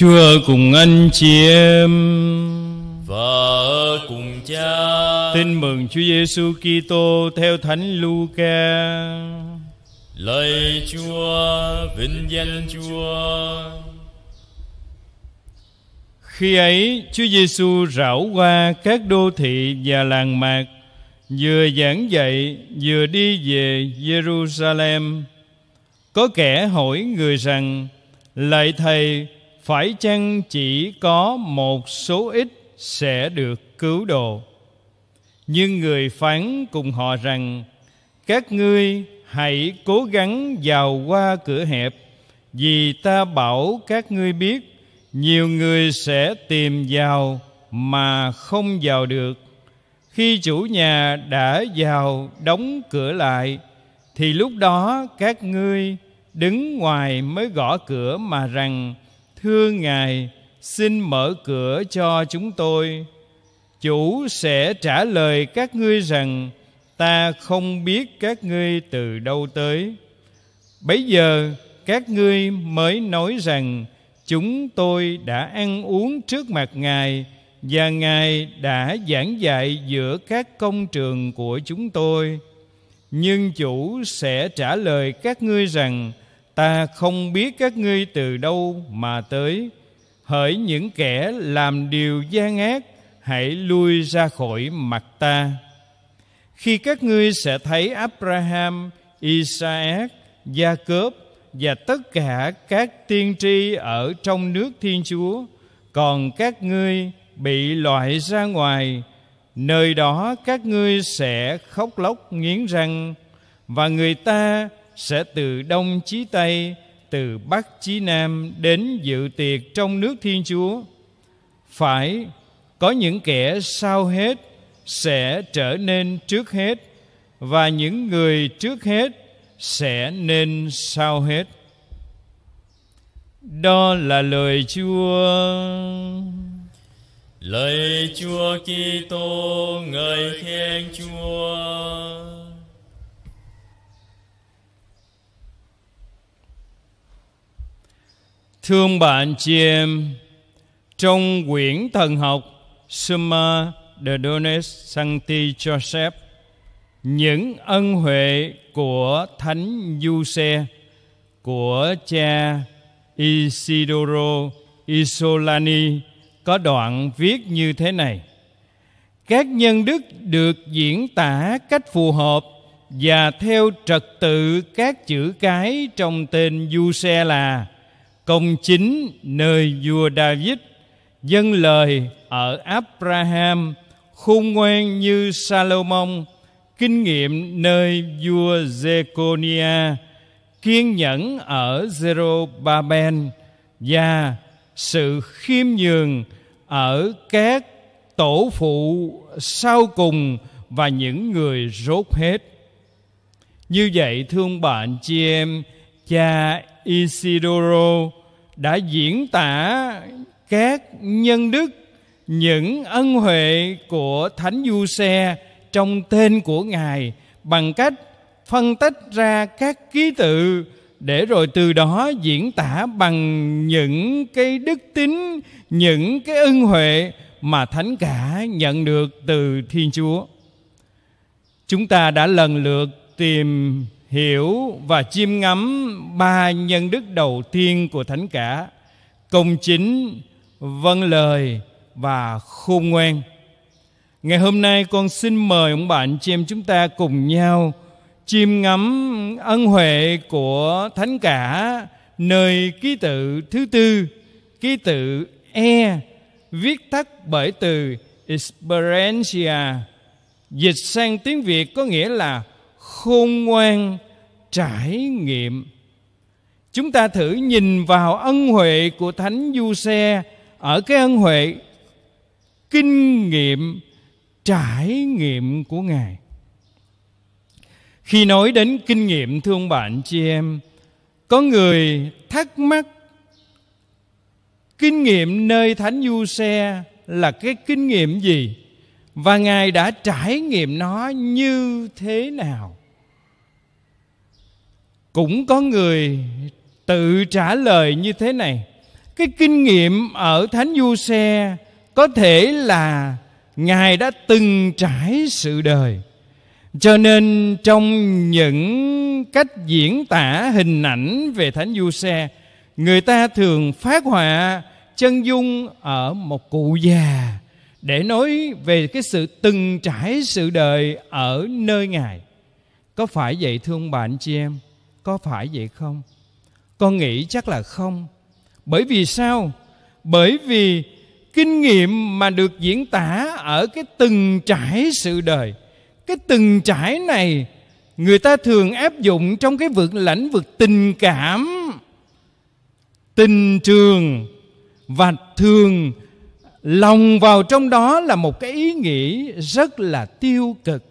Chúa cùng anh chị em Vợ cùng cha Tin mừng Chúa Giêsu Kitô theo Thánh Luca. Lạy Chúa, vinh danh Chúa Khi ấy, Chúa Giêsu rảo qua các đô thị và làng mạc, vừa giảng dạy, vừa đi về Jerusalem. Có kẻ hỏi người rằng: Lạy thầy, phải chăng chỉ có một số ít sẽ được cứu độ? Nhưng người phán cùng họ rằng: Các ngươi hãy cố gắng vào qua cửa hẹp, vì ta bảo các ngươi biết nhiều người sẽ tìm vào mà không vào được khi chủ nhà đã vào đóng cửa lại thì lúc đó các ngươi đứng ngoài mới gõ cửa mà rằng thưa ngài, xin mở cửa cho chúng tôi. Chủ sẽ trả lời các ngươi rằng, ta không biết các ngươi từ đâu tới. Bấy giờ, các ngươi mới nói rằng, chúng tôi đã ăn uống trước mặt ngài và ngài đã giảng dạy giữa các công trường của chúng tôi. Nhưng chủ sẽ trả lời các ngươi rằng ta không biết các ngươi từ đâu mà tới. Hỡi những kẻ làm điều gian ác hãy lui ra khỏi mặt ta. Khi các ngươi sẽ thấy Abraham, Isaac, gia cớp và tất cả các tiên tri ở trong nước Thiên Chúa, còn các ngươi bị loại ra ngoài, nơi đó các ngươi sẽ khóc lóc nghiến răng và người ta sẽ từ đông chí tây, từ bắc chí nam đến dự tiệc trong nước Thiên Chúa. Phải có những kẻ sau hết sẽ trở nên trước hết và những người trước hết sẽ nên sau hết đó là lời Chúa. Lời Chúa Kitô ngợi khen Chúa. Thương bạn chị em, trong quyển thần học Summa de Dones Sancti Joseph những ân huệ của Thánh Giuse của cha Isidoro Isolani có đoạn viết như thế này. Các nhân đức được diễn tả cách phù hợp và theo trật tự các chữ cái trong tên Giuse là công chính nơi vua David dân lời ở Abraham khôn ngoan như Salomon kinh nghiệm nơi vua Zeconia, kiên nhẫn ở Zerubbabel và sự khiêm nhường ở các tổ phụ sau cùng và những người rốt hết. Như vậy thương bạn chị em, cha Isidoro đã diễn tả các nhân đức, những ân huệ của Thánh Du Xe trong tên của Ngài bằng cách phân tách ra các ký tự để rồi từ đó diễn tả bằng những cái đức tính, những cái ân huệ mà thánh cả nhận được từ Thiên Chúa. Chúng ta đã lần lượt tìm hiểu và chiêm ngắm ba nhân đức đầu tiên của thánh cả: công chính, vâng lời và khôn ngoan. Ngày hôm nay con xin mời ông bạn chị em chúng ta cùng nhau chiêm ngắm ân huệ của thánh cả nơi ký tự thứ tư ký tự e viết tắt bởi từ experientia dịch sang tiếng việt có nghĩa là khôn ngoan, trải nghiệm. Chúng ta thử nhìn vào ân huệ của thánh du xe ở cái ân huệ kinh nghiệm, trải nghiệm của ngài. Khi nói đến kinh nghiệm thương bạn, chị em, có người thắc mắc, kinh nghiệm nơi thánh du xe là cái kinh nghiệm gì? Và ngài đã trải nghiệm nó như thế nào? Cũng có người tự trả lời như thế này. Cái kinh nghiệm ở thánh du xe có thể là ngài đã từng trải sự đời. Cho nên trong những cách diễn tả hình ảnh về thánh du xe người ta thường phát họa chân dung ở một cụ già để nói về cái sự từng trải sự đời ở nơi ngài. Có phải vậy thưa ông bà anh chị em? Có phải vậy không? Con nghĩ chắc là không. Bởi vì sao? Bởi vì kinh nghiệm mà được diễn tả ở cái từng trải sự đời, cái từng trải này người ta thường áp dụng trong cái vực lãnh vực tình cảm, tình trường và thường lòng vào trong đó là một cái ý nghĩ rất là tiêu cực.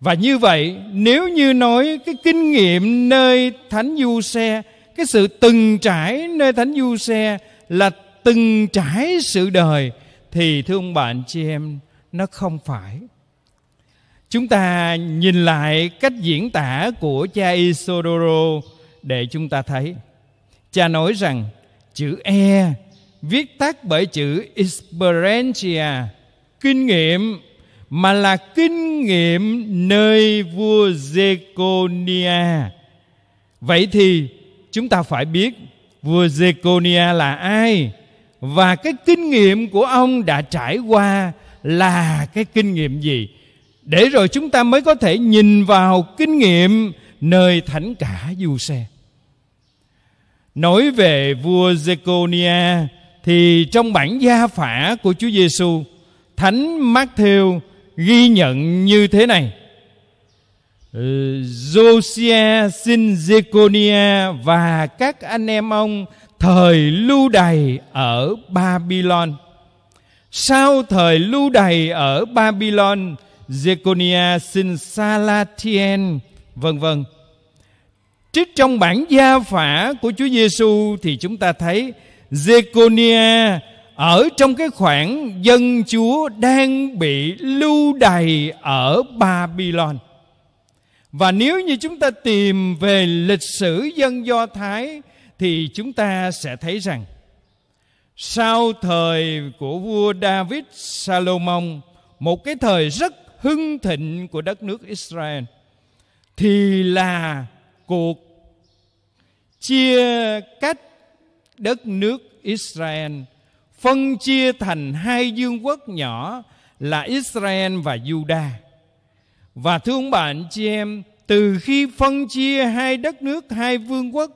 Và như vậy, nếu như nói cái kinh nghiệm nơi thánh du xe cái sự từng trải nơi thánh du xe là từng trải sự đời, thì thưa ông bạn chị em, nó không phải. Chúng ta nhìn lại cách diễn tả của cha Isodoro để chúng ta thấy. Cha nói rằng, chữ e viết tắt bởi chữ experientia kinh nghiệm mà là kinh nghiệm nơi vua Zeconia. Vậy thì chúng ta phải biết vua Zeconia là ai và cái kinh nghiệm của ông đã trải qua là cái kinh nghiệm gì. Để rồi chúng ta mới có thể nhìn vào kinh nghiệm nơi thánh cả du xe nói về vua Zeconia thì trong bản gia phả của Chúa Giêsu thánh Matthew ghi nhận như thế này ừ, Josiah sinh Zeconia và các anh em ông thời lưu đày ở Babylon. Sau thời lưu đày ở Babylon, Zeconia sinh Salatien, vân vân. Trích trong bản gia phả của Chúa Giêsu thì chúng ta thấy Zeconia ở trong cái khoảng dân chúa đang bị lưu đày ở Babylon. Và nếu như chúng ta tìm về lịch sử dân Do Thái thì chúng ta sẽ thấy rằng sau thời của vua David Salomon, một cái thời rất hưng thịnh của đất nước Israel thì là cuộc chia cách đất nước Israel phân chia thành hai vương quốc nhỏ là Israel và Judah. Và thưa ông bà anh chị em, từ khi phân chia hai đất nước, hai vương quốc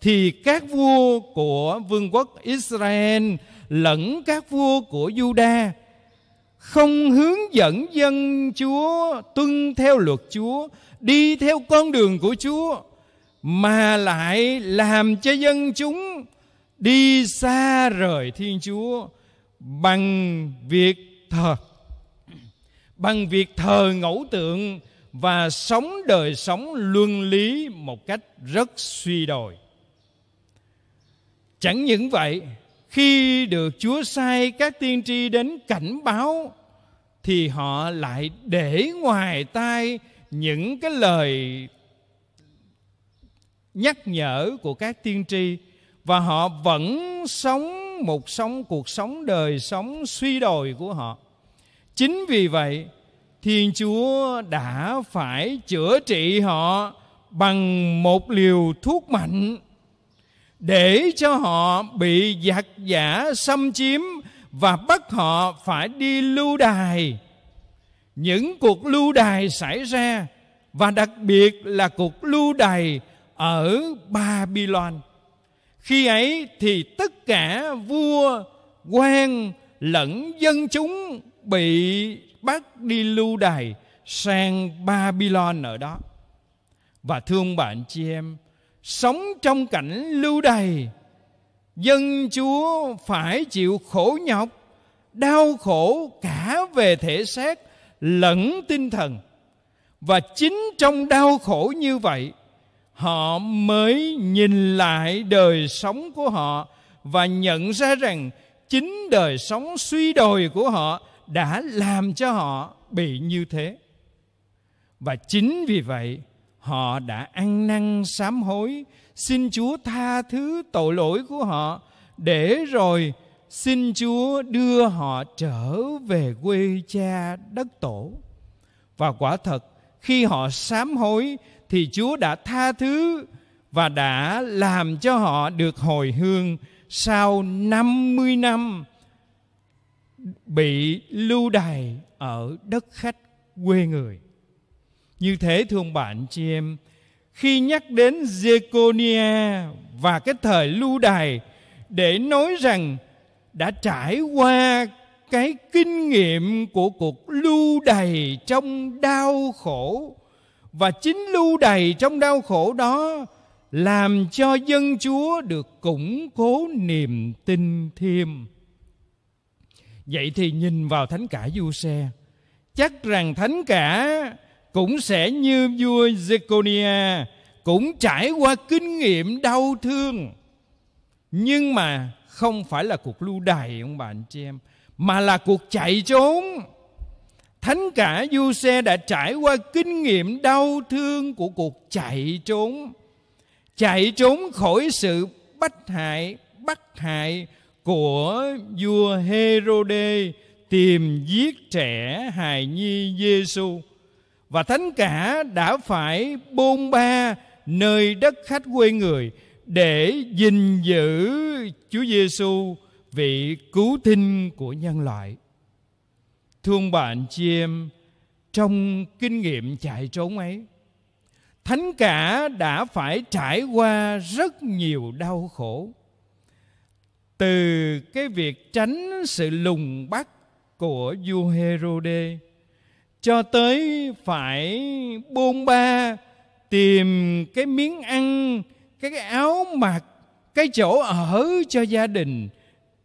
thì các vua của vương quốc Israel lẫn các vua của Judah không hướng dẫn dân Chúa tuân theo luật Chúa, đi theo con đường của Chúa mà lại làm cho dân chúng đi xa rời Thiên Chúa bằng việc thờ bằng việc thờ ngẫu tượng và sống đời sống luân lý một cách rất suy đồi. Chẳng những vậy, khi được Chúa sai các tiên tri đến cảnh báo thì họ lại để ngoài tai những cái lời nhắc nhở của các tiên tri và họ vẫn sống một sống, cuộc sống, đời sống suy đồi của họ. Chính vì vậy, thiên chúa đã phải chữa trị họ bằng một liều thuốc mạnh để cho họ bị giặc giả xâm chiếm và bắt họ phải đi lưu đài. Những cuộc lưu đài xảy ra và đặc biệt là cuộc lưu đài ở Babylon khi ấy thì tất cả vua, quan lẫn dân chúng bị bắt đi lưu đày sang Babylon ở đó. Và thương bạn chị em, sống trong cảnh lưu đày, dân chúa phải chịu khổ nhọc, đau khổ cả về thể xác lẫn tinh thần. Và chính trong đau khổ như vậy họ mới nhìn lại đời sống của họ và nhận ra rằng chính đời sống suy đồi của họ đã làm cho họ bị như thế và chính vì vậy, họ đã ăn năn sám hối, xin chúa tha thứ tội lỗi của họ, để rồi xin Chúa đưa họ trở về quê cha đất tổ. Và quả thật, khi họ sám hối thì Chúa đã tha thứ và đã làm cho họ được hồi hương sau 50 năm bị lưu đày ở đất khách quê người. Như thế thương bạn chị em, khi nhắc đến Zeconia và cái thời lưu đày để nói rằng đã trải qua cái kinh nghiệm của cuộc lưu đày trong đau khổ và chính lưu đày trong đau khổ đó, làm cho dân chúa được củng cố niềm tin thêm. Vậy thì nhìn vào thánh cả du xe chắc rằng thánh cả cũng sẽ như vua Zeconia cũng trải qua kinh nghiệm đau thương. Nhưng mà không phải là cuộc lưu đày, ông bà, anh chị em, mà là cuộc chạy trốn thánh cả du xe đã trải qua kinh nghiệm đau thương của cuộc chạy trốn chạy trốn khỏi sự bách hại, bắt hại của vua Herode, tìm giết trẻ hài nhi Giêsu và thánh cả đã phải bôn ba nơi đất khách quê người để gìn giữ Chúa Giêsu vị cứu tinh của nhân loại. Thương bạn chị em, trong kinh nghiệm chạy trốn ấy, Thánh cả đã phải trải qua rất nhiều đau khổ. Từ cái việc tránh sự lùng bắt của vua Herode cho tới phải bôn ba tìm cái miếng ăn cái, cái áo mặc cái chỗ ở cho gia đình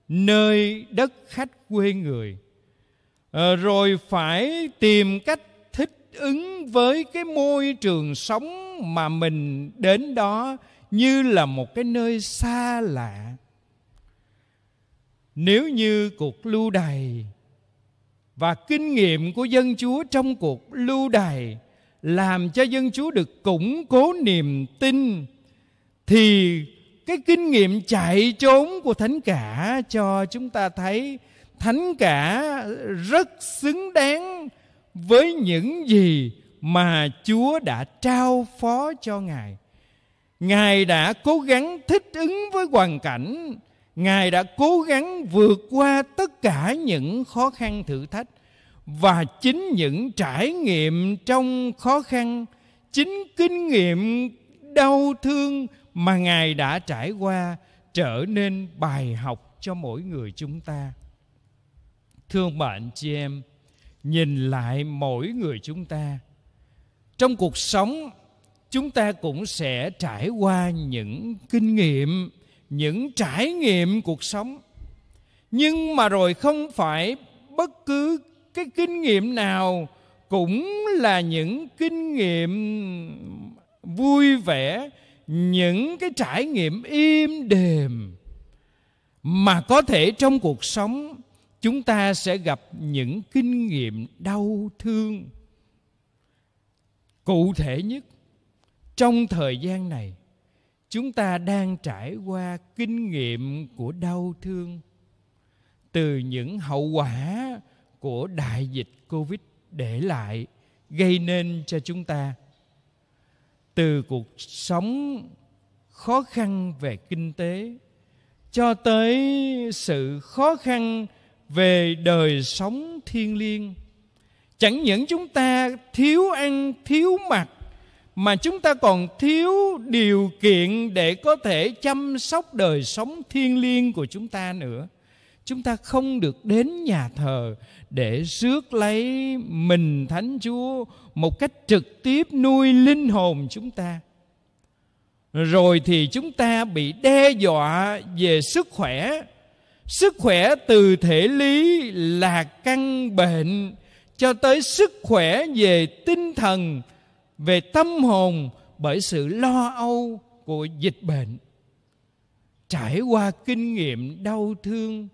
nơi đất khách quê người à, rồi phải tìm cách thích ứng với cái môi trường sống mà mình đến đó như là một cái nơi xa lạ. Nếu như cuộc lưu đày và kinh nghiệm của dân chúa trong cuộc lưu đày làm cho dân chúa được củng cố niềm tin thì cái kinh nghiệm chạy trốn của thánh cả cho chúng ta thấy thánh cả rất xứng đáng với những gì mà Chúa đã trao phó cho Ngài. Ngài đã cố gắng thích ứng với hoàn cảnh, Ngài đã cố gắng vượt qua tất cả những khó khăn thử thách và chính những trải nghiệm trong khó khăn, chính kinh nghiệm đau thương mà Ngài đã trải qua trở nên bài học cho mỗi người chúng ta. Thương bạn chị em, nhìn lại mỗi người chúng ta. Trong cuộc sống chúng ta cũng sẽ trải qua những kinh nghiệm những trải nghiệm cuộc sống. Nhưng mà rồi không phải bất cứ cái kinh nghiệm nào cũng là những kinh nghiệm vui vẻ những cái trải nghiệm im đềm mà có thể trong cuộc sống chúng ta sẽ gặp những kinh nghiệm đau thương cụ thể nhất. Trong thời gian này, chúng ta đang trải qua kinh nghiệm của đau thương từ những hậu quả của đại dịch covid để lại gây nên cho chúng ta. Từ cuộc sống khó khăn về kinh tế cho tới sự khó khăn về đời sống thiêng liêng. Chẳng những chúng ta thiếu ăn, thiếu mặc, mà chúng ta còn thiếu điều kiện để có thể chăm sóc đời sống thiêng liêng của chúng ta nữa. Chúng ta không được đến nhà thờ để rước lấy mình thánh chúa một cách trực tiếp nuôi linh hồn chúng ta. Rồi thì chúng ta bị đe dọa về sức khỏe sức khỏe từ thể lý là căn bệnh. Cho tới sức khỏe về tinh thần, về tâm hồn bởi sự lo âu của dịch bệnh. Trải qua kinh nghiệm đau thương,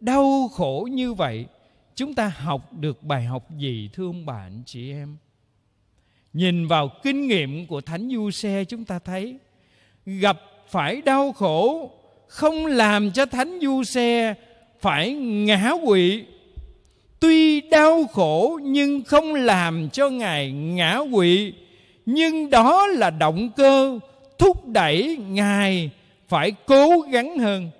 đau khổ như vậy, chúng ta học được bài học gì thương bạn chị em? Nhìn vào kinh nghiệm của thánh du xe chúng ta thấy gặp phải đau khổ không làm cho thánh du xe phải ngã quỵ. Tuy đau khổ nhưng không làm cho ngài ngã quỵ, nhưng đó là động cơ thúc đẩy ngài phải cố gắng hơn.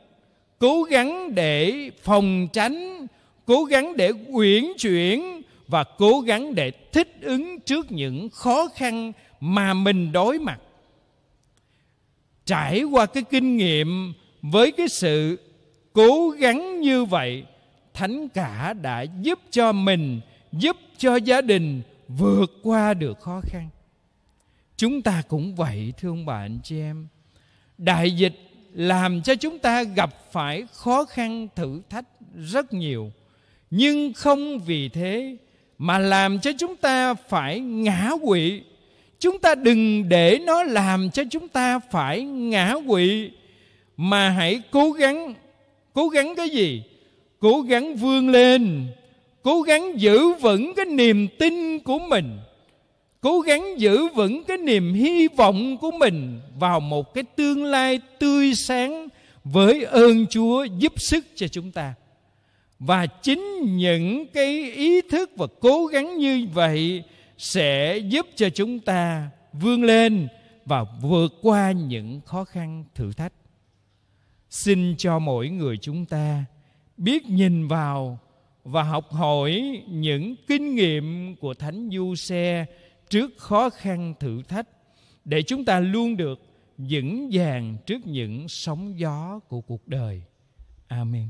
Cố gắng để phòng tránh, cố gắng để uyển chuyển và cố gắng để thích ứng trước những khó khăn mà mình đối mặt. Trải qua cái kinh nghiệm với cái sự cố gắng như vậy, thánh cả đã giúp cho mình, giúp cho gia đình vượt qua được khó khăn. Chúng ta cũng vậy, thưa ông bà, anh chị em. Đại dịch làm cho chúng ta gặp phải khó khăn, thử thách rất nhiều. Nhưng không vì thế mà làm cho chúng ta phải ngã quỵ. Chúng ta đừng để nó làm cho chúng ta phải ngã quỵ mà hãy cố gắng. Cố gắng cái gì? Cố gắng vươn lên. Cố gắng giữ vững cái niềm tin của mình. Cố gắng giữ vững cái niềm hy vọng của mình vào một cái tương lai tươi sáng với ơn chúa giúp sức cho chúng ta. Và chính những cái ý thức và cố gắng như vậy sẽ giúp cho chúng ta vươn lên và vượt qua những khó khăn thử thách xin cho mỗi người chúng ta biết nhìn vào và học hỏi những kinh nghiệm của thánh du xe trước khó khăn thử thách, để chúng ta luôn được vững vàng trước những sóng gió của cuộc đời. Amen.